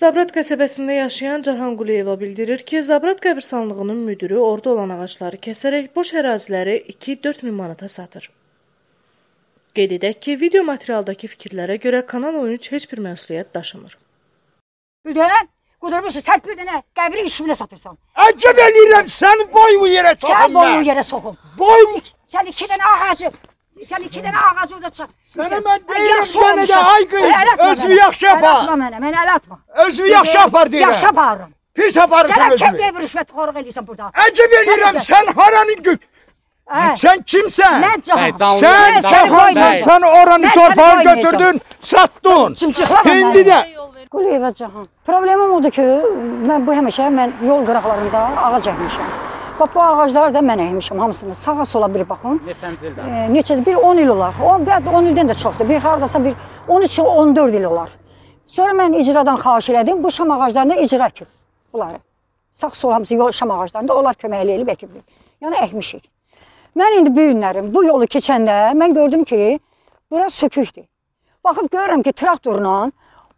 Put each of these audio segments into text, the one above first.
Zabrat qəsəbəsində yaşayan Cahan Quliyeva bildirir ki, Zabrat qəbirstanlığının müdiri orada olan ağacları kəsərək boş əraziləri 2-4 min manata satır. Qeyd edək ki, video materialdakı fikirlərə görə Kanal 13 heç bir məsuliyyət daşımır. Bilirsən? Qudurmuşsun, sən bir dənə qəbri işimlə satırsan. Əcəb eləyirəm səni boy bu yerə Sən soxum boyunu mən. yerə soxum. Boy Sən iki dənə ağacı, sən iki dənə ağacı orada çıx. Sənə mən deyirəm, mənə də ay qız, özünü yaxşı Əl apar. atma mənə, mənə əl atma. Özünü yaxşı apar deyirəm. Yaxşı aparıram. Pis aparırsan Sənə kim özünü. deyib rüşvət xoruq eləyirsən burada? Əcəb eləyirəm sən haranın gül. Hə, Sən kimsən? Mən Cahan. səni Cahansan, sən oranı Mən səni torpağı qoymayacağam. götürdün, İndi məni. də Quliyeva Cahan. Problemim odur ki, mən bu həmişə mən yol qıraqlarında ağac əkmişəm. Bax bu ağacları da mən əkmişəm hamısını. Sağa sola bir baxın. Neçənci ildə? E, neçə bir 10 il olar. O bəzi 10 ildən də çoxdur. Bir hardasa bir 13 il, 14 il olar. Sonra mən icradan xahiş elədim. Bu şam ağaclarında icra əkib bunları. Sağ sol hamısı yol şam ağaclarında onlar köməkli elib əkiblər. Yəni əkmişik. Mən indi bu günlərim bu yolu keçəndə mən gördüm ki, bura sökükdür. Baxıb görürəm ki, traktorla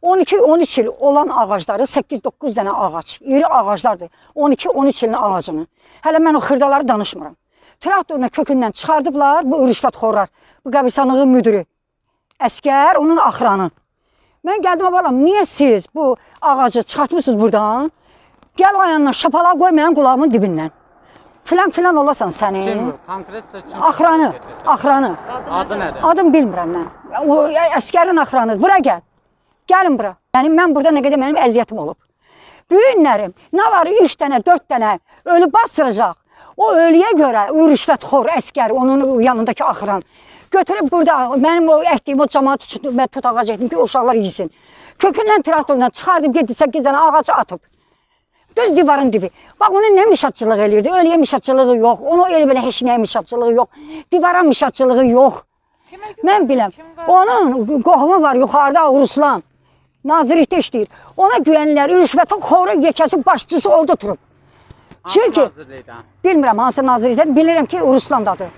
12-13 il olan ağacları 8-9 dənə ağac, iri ağaclardır. 12-13 ilin ağacını. Hələ mən o xırdaları danışmıram. Traktorla kökündən çıxardıblar bu rüşvətxorlar. Bu qəbirstanlığın müdiri. Əskər, onun axranı. Mən gəldim balam, niyə siz bu ağacı çıxartmısınız buradan? Gəl ayağından şapala qoy mənim qulağımın dibindən. Filan filan olasan səni. Kim bu? Konkret kim? Axranı, axranı. Adı nədir? Adım bilmirəm mən. O əskərin axranıdır. Bura gəl. Gəlin bura. Mənim mən burada nə qədər mənim əziyyətim olub. Bu günlərim nə var 3 dənə, 4 dənə ölü basdıracaq. O ölüyə görə o rüşvətxor əskər onun yanındakı axıran götürüb burada mənim o əkdiyim o cəmaət üçün mən tut ağac əkdim ki, uşaqlar yesin. Kökündən traktorla çıxardım 7-8 dənə ağacı atıb. Düz divarın dibi. Bax onun nə mişatçılıq eləyirdi? Ölüyə mişatçılığı yox. Onu elə belə heç nəyə mişatçılığı yox. Divara mişatçılığı yox. Mən biləm. Onun qohumu var yuxarıda Ruslan. Nazirlikdə işləyir. Ona güvənirlər. Rüşvətin xoru yekəsi başçısı orada oturub. Çünki Nazirlikdən. bilmirəm hansı nazirlikdə, bilirəm ki Ruslandadır.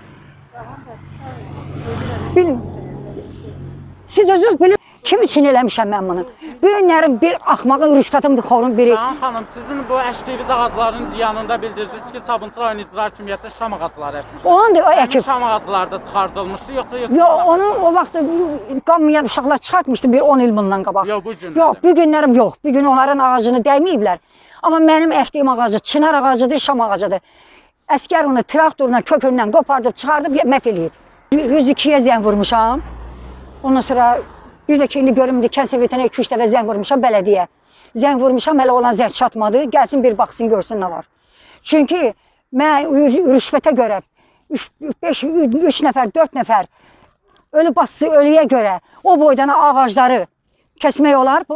Bilmirəm. Siz özünüz bilin kim üçün eləmişəm mən bunu. Bu günlərin bir axmağın, rüşvətin bir xorun biri. Cahan xanım, sizin bu əşdiyiniz ağacların yanında bildirdiniz ki, Sabunçu rayon icra hakimiyyəti şam ağacları əkmiş. Onun da o əkib. şam ağacları da çıxardılmışdı, yoxsa yox? Yo, onu o vaxt qanmayan uşaqlar çıxartmışdı bir 10 il bundan qabaq. Yox, bu gün. Yox, bu günlərim yox. Bu gün onların ağacını dəyməyiblər. Amma mənim əkdiyim ağacı çınar ağacıdır, şam ağacıdır. Əskər onu traktorla kökündən qopardıb, çıxardıb məhv eləyib. 102-yə zəng vurmuşam. Ondan sonra bir də ki, indi görüm kənd sovetinə 2-3 dəfə zəng vurmuşam bələdiyyə. Zəng vurmuşam, hələ olan zəng çatmadı. Gəlsin bir baxsın, görsün nə var. Çünki mən rü- rüşvətə görə 5 3 nəfər, 4 nəfər ölü bassı ölüyə görə o boydan ağacları kəsmək olar. Bu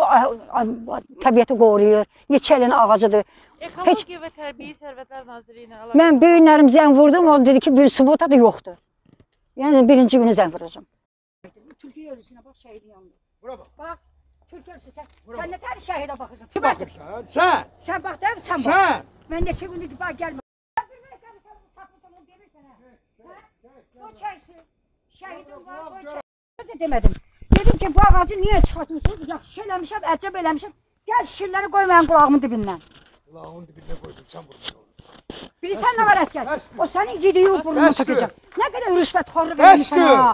təbiəti qoruyur. Neçə ilin ağacıdır. Ekologiya və Təbii Sərvətlər Nazirliyi ilə əlaqəli. Mən böyünlərim zəng vurdum, o dedi ki, bir subota da yoxdur. Yəni birinci günü zəng vuracağam. Türkiyə ölüsünə bax, şəhidin yanında. Bura bax. Bax, Türkiyə ölüsü sən, sən nə tər şəhidə baxırsan? Kim baxırsan? Sən, Sən bax da, sən bax. sən. Mən neçə gündür ki, bax gəlmə. O çəysi, şəhidim var, o çəysi. Özə demədim. Dedim ki, bu ağacı niyə çıxartmısınız? Yaxşı eləmişəm, əcəb eləmişəm. Gəl şişirləri qoy mənim qulağımın dibindən. Kulağın dibində qoydum, sən oldun. Bilirsən nə var əskər? O sənin gidiyi burnunu tökəcək. Nə qədər rüşvət xorluq eləmişsən ha.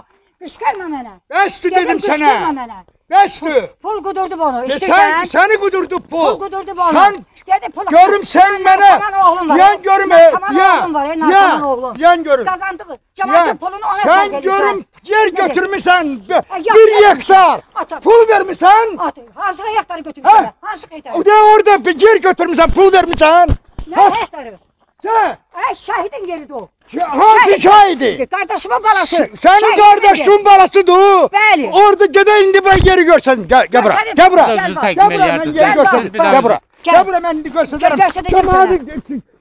Qışqırma mənə. Bəsdir dedim qışqırma sənə. mənə. Bəsdir. Pul qudurdu bunu. E, Sən, İstəsən. səni qudurdu Pul pul. qudurdu bunu. Sən Dedi pul. görüm sən mənə. Tamam oğlum var. Yan görüm. Sen Tamam Ya. oğlum var. Ya. Ya. oğlum. Yan görüm. Kazandığı. Ya. Cemaatin pulunu ona Sen sarf edirsən. görüm yer Dedi. götürmüşsən. be- Ha, ya, Bir ya. hektar. Atam. Pul vermişsən. At. Hansı hektarı götürmüşsən? Ha? Hansı hektarı? O da orada bir yer götürmüşsən, pul vermişsən. Ne hektarı? Sen Ay şehidin yeridir o. hangi şahidi? Kardeşimin balası. Şehidin kardeşin balasıdır o. Bəli. Orada gede indi ben yeri buraya. seni- Gel buraya. Gel Sözünüzü bak. təqdim eləyərdiniz. yeri Gel göstereyim. bak, bir Gel daha buraya. Gel. Gel buraya ben göstereyim. Gel, göstereceğim Cemaati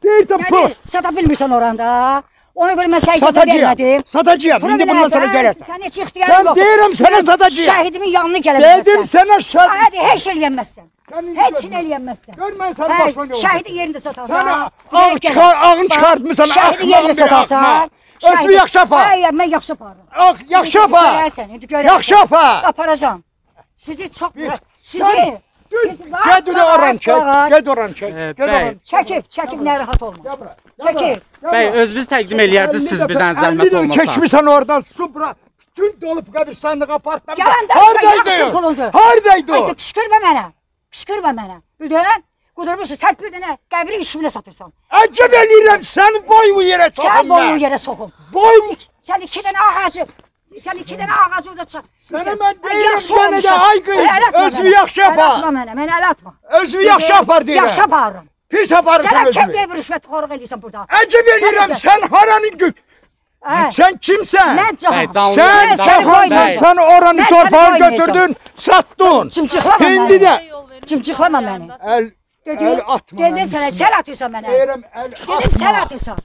değil de pul. Yani sata bilmirsən oranda. Ona göre ben sana icazə vermədim. Satacağım. Buna Şimdi bundan sonra görersin. Sən heç ixtiyarın Sen yoxdur. deyirəm sana Sən satacağım. Şəhidimin yanına gələ Dedim bilməzsən. sana sat. Hadi heç eləyənməzsən. Heç nə eləyənməzsən. Gör mən səni Hə, başıma yolda. Şəhidin yerində satarsan. Sana bir ağ çıxar, ağın Bax, çıxartmısan. Şəhidin yerində satarsan. Özünü yaxşı apar. Hayır, mən yaxşı aparıram. Ağ, yaxşı apar. Görərsən, indi görərsən. Yaxşı apar. Aparacağam. Sizi çox sizi Sən Ged oran çek. Ged oran. Ee, Ged oran. Çəkib, çəkib narahat olma. Çəkib. Bəy, özünüz təqdim eləyərdiniz siz birdən zəhmət 50 olmasa. Çekmişsen oradan su bura. Bütün dolup kabristanlık apartmanı. Yalan da Haradaydı? yaxşı pulundur. Haradaydı o? Haydi qışqırma mənə. Qışqırma mənə. Bildin? Qudurmuşsun, sən bir dənə qəbri işimlə satırsan. Acep eləyirəm səni boy bu yerə Sən soxum boyunu mən. yerə soxum. Boy Sən iki dənə ağacı, sən iki dənə ağacı orada çək. Sənə mən deyirəm, mənə də ay qız, özünü yaxşı Əl apar. atma mənə, mənə əl atma. Özünü yaxşı apar deyirəm. Yaxşı aparıram. Pis aparırsan Sənə kim özünü. deyib rüşvətxorluq edirsən burada? Acep eləyirəm sən haranın gök. Hə? Sen kimsən? Mən cahan. Bəy, canlı Sen yayında- səni Cahansan qoymayacağam. sen oranı Ben torpağı seni koymayacağım. götürdün, sattın. Cımcıqlama Şimdi məni. de Cımcıqlama məni. el, Dedim, el atma. dedim benim sənə, sən atırsan mənə. Deyirəm el Dedim sən atma. atırsan.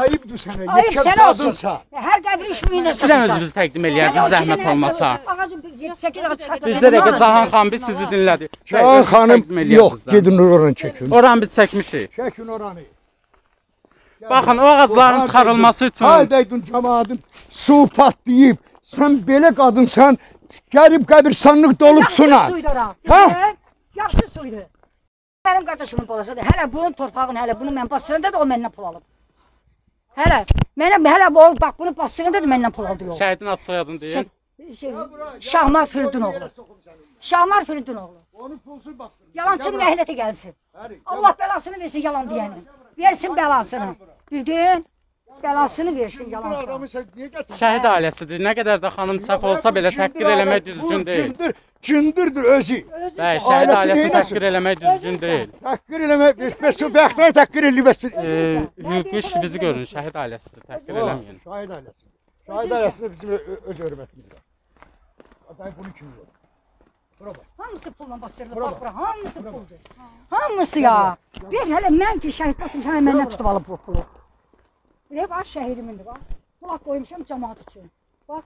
Ayıbdır sənə. Ayıb Yekə sən olsun. qadınsa. Hər qəbri işimlə Birdən satırsan. özünüz təqdim eləyərdiniz zəhmət olmasa. Ağacın 7-8 ağac çıxartma. Bizdə dəqiqə Cahan xan biz sizi dinlədik. Cahan özünüz xanım təqdim eləyərdiniz yox, də. gedin oranı çəkin. Oranı biz çəkmişik. Çəkin oranı. Baxın, o ağacların çıxarılması üçün Haydaydın cəmaatın su patlayıb. Sən belə qadınsan, gəlib qəbirstanlıq dolub suna. ora. Hə? Yaxşı suydu. Mənim qardaşımın balasıdır. Hələ bunun torpağını, hələ bunu mən bastıranda da o məndən pul alıb. Hələ mənə hələ o bax bunu bastıranda da məndən pul aldı yox. şəhidin ad soyadını deyin. Şey, Şahmar Firidunoğlu. Şahmar Firidunoğlu. Onu pulsuz bastır. Yalancının əhlətə gəlsin. Allah bəlasını versin yalan deyənin. Versin bəlasını. Bildin? Bəlasını versin gətirdin? Şəhid ailəsidir. Nə qədər də xanım səhv olsa belə təhqir eləmək düzgün deyil. Cındır, cındırdır özü. Bəy, şəhid Ailəsi ailəsini təhqir eləmək düzgün deyil. Təhqir eləmək, bəs o bəxtəni təhqir eləməsin. Hüquqi bizi görün, şəhid ailəsidir. Təhqir eləməyin. Şahid ailəsi. Şahid ailəsində bizim öz hörmətimiz var. Atay bunu kim yox? Hamısı pulla bastırılıb bax bura. Hamısı puldur. Hamısı ya. Bir hələ mən ki şəhid basmışam, hələ məndən tutub alıb bu pulu. Də bax şəhidimindir bax. Bulaq qoymuşam cəmaat üçün. Bax.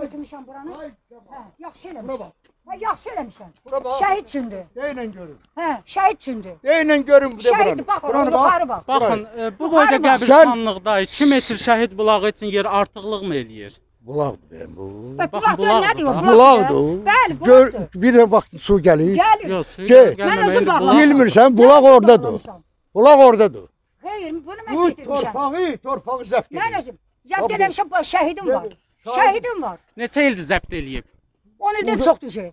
Götürmüşəm buranı. Hə, yaxşı eləmişəm. Hə, yaxşı eləmişəm. Bura bax. Şəhid üçündür. Deyin görün. Hə, şəhid üçündür. Deyin görün bu da buranı. Şəhid bax Buranı bax. yuxarı bax. Baxın, e, bu boyda bax. qəbirstanlıqda 2 metr şəhid bulağı üçün yer artıqlıq mı eləyir? Bulaq ben bu. Bax bulaq bulaq nə deyir? bu da. Bulaqdır. o. Bəli, Gör, bulaqdır. bir də vaxt su gəlir. Gəlir. Yox, suyu Gel. Mən özüm bağlamışam. Bilmirsən, bulaq oradadır. Bulaq oradadır. Xeyr, bunu mən getirmişəm. torpağı, torpağı zəbt Mən edir. özüm zəbt eləmişəm, şəhidim var. Şəhidim var. Neçə ildir zəbt eləyib? 10 ildən çoxdur şey.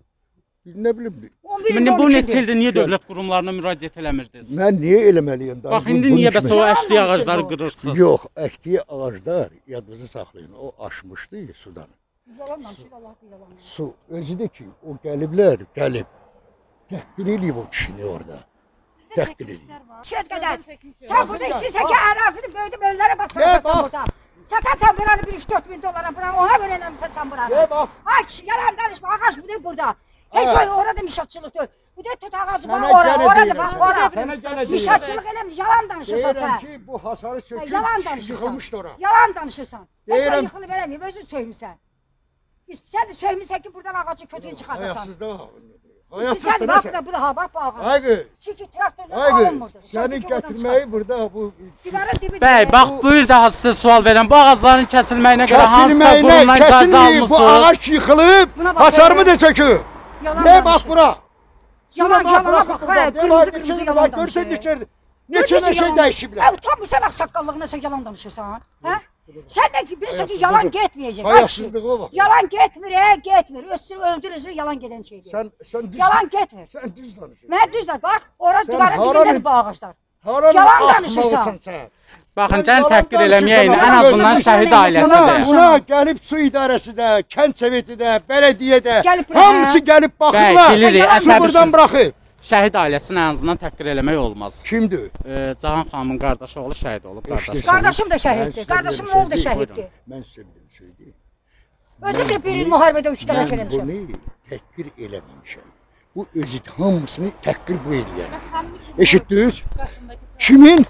Nə bilim. 11 İndi bu 12 neçə ildir niyə dövlət qurumlarına müraciət eləmirdiniz? Mən niyə eləməliyəm? da? Bax indi niyə bəs o əşli ağacları qırırsınız? Yox, əkdiyi ağaclar, yadınızı saxlayın, o aşmışdı sudan. Yalan danışır, Allah bir yalan. Su, özü də ki, o gəliblər, gəlib. Təhqir eləyib o kişini orada. Təhqir eləyib. Şəhid qədər. Sən burada işləyirsən ki, ərazini böyüdüb öllərə Gel basırsan bax. burada. Satasan buranı 1-3-4 bin dolara buranı, ona görə eləmirsən sən buranı. Gel bax. Ay kişi, yalan danışma, ağac bu ne burada? Heç Ha. o orada mişatçılık deyil. Bu da tut ağacı Sənə bax ora, gənə orada deyirəm, bax sənə- ora. sənə gənə deyirəm. Mişatçılık eləmiş, yalan danışırsan Deyirəm sən. ki, bu hasarı Ha, söküb, Yalan kişi danışırsan. yıxılmışdı ora. Yalan danışırsan. Heç o Deyirəm- yıxılıb eləməyib, özün söymüsən. Biz- Sən də söymüsən ki, buradan ağacı kötüyü çıxardasan. Ayaksız da var. Sən bax da bu da ha bax bu ağac. Aygı, Çünki traktörlə aygı. alınmırdı. Səni Söndü ki, oradan gətirməyi burada bu. Bəy, bax buyur daha sizə sual verirəm. Bu ağacların kəsilməyinə görə hansısa qurumdan icazə kəsilməyib, bu almısınız? ağac yıxılıb, bax, hasarımı da. Yalan Ne danışır. bura. Yalan, yalana bax, qırmızı qırmızı yalan danışır. Görsən neçə, neçə şey dəyişiblər. Sən ağsaqqallığına sən yalan danışırsan, hə? Sən də ki, bilirsən ki, yalan getməyəcək. Bax, Hayasızlığa bak. Yalan getmir, hə, getmir. Östür, öldürürsün, yalan gedən şeydir. Sen, sen düz, Yalan getmir. sen düz danışıyorsun. Mən düzdür, bax, ora Sen divarın haranın- dibindədir bu ağaclar. Haranın Yalan danışırsan. sen. Baxın, Sən təhqir eləməyəyin, ən azından şəhid ailəsi də. buna gəlib su idarəsi də, kənd soveti də, bələdiyyə də, hamısı gəlib Bəy, baxırlar. bilirik, Su buradan əsəbisiz. buraxıb. Şəhid ailəsini ən azından təhqir eləmək olmaz. Kimdir? Ee, Cahan xanımın qardaşı oğlu şəhid olub, qardaşı. İşte Qardaşım da Mən şəhiddir. şey oğlu da şəhiddir. Mən sizə bir şey deyim. Özüm də bir il müharibədə üç dənə Mən eləmişəm. bunu təhqir eləməmişəm. Bu özü hamısını təhqir bu eləyər. Eşitdiniz? Kimin?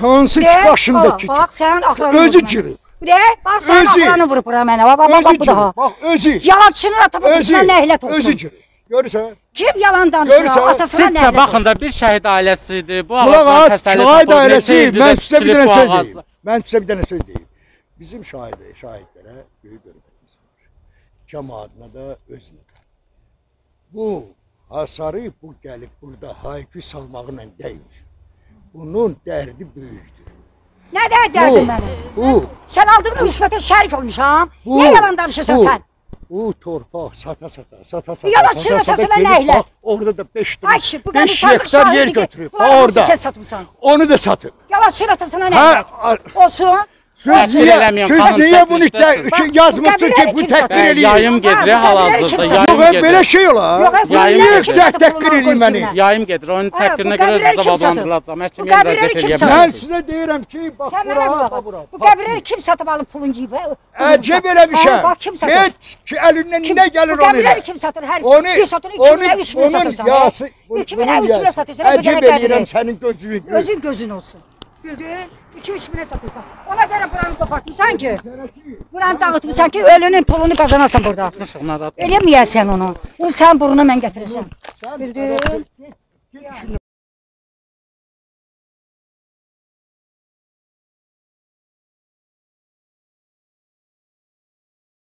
Hansı ki başındakı? Bax, sən axıranı Özü girib. Bir də, bax, sən Özü. axıranı vurub bura mənə. Bax, bax, bax, Özü bu daha. Bax özü. Yalançının ata Özü. babasına nəhlət olsun. Özü girib. Görürsən? Kim yalan danışır, Görürsən, atasına Sizcə nəhlət baxın da bir şəhid ailəsidir. Bu Qulaq təsəlli şahid ailəsi, də mən sizə bir dənə söz ağac- deyim. Mən sizə bir dənə söz deyim. Bizim şahid, şahidlərə böyük hörmətimiz var. Cəmaatına da özünə. Bu Hasarı bu gəlib burada haykü salmaqla deyil. Bunun dərdi böyükdür. Nə də dərdin mənim? Bu, Sən aldığın rüşvətə şərik olmuşam. bu. Niyə yalan danışırsan bu, sən? Bu torpaq sata sata, sata sata. Yalan sata, çırpasına sata nə gedib ilə? bax, Orada da 5 Ay kişi, bu qədər 5 sadiq hektar yer şahidi ki, götürüb. bunları hamısı Orada. Sən satmısan. Onu da satıb. Yalan çırpasına nə? Ha, ilə? a- Olsun. Siz niyə, siz xanım, niyə bunu şey bu ki qəbirləri bu təhqir eləyir? Yayım gedir Ha, bu qəbirləri hal-hazırda. Yayım gedir. belə şey olar. Yox, bu Yayım qəbirləri gedir. satır? təhqir eləyir məni. Yayım gedir. Onun bu təhqirinə görə qəbirləri. Bu Məhkəməyə qəbirləri müraciət kim edə satır? Mən sizə deyirəm ki, bax bura, bax bura. Bu qəbirləri kim satıb alıb pulun? Əcəb eləmişəm. Bax kim satır? Get ki əlindən nə gəlir Bu onu qəbirləri elə. kim satır? Hər bir satır, iki onu, minə, üç minə onun satırsan. yası, hə? İki bunun minə, üç minə yası. satırsan. bu Əcəb qədər eləyirəm qəbirləri. sənin. Gözün gözün olsun. Bildin? İki üç minə satırsan. Ona görə buranı qopartmısan ki. Buranı dağıtmısan ki ölünün pulunu qazanasan burada. Çıxmışıq, narahat Eləməyəsən onu. Bunu sənin burnuna mən gətirəcəm. Bildin?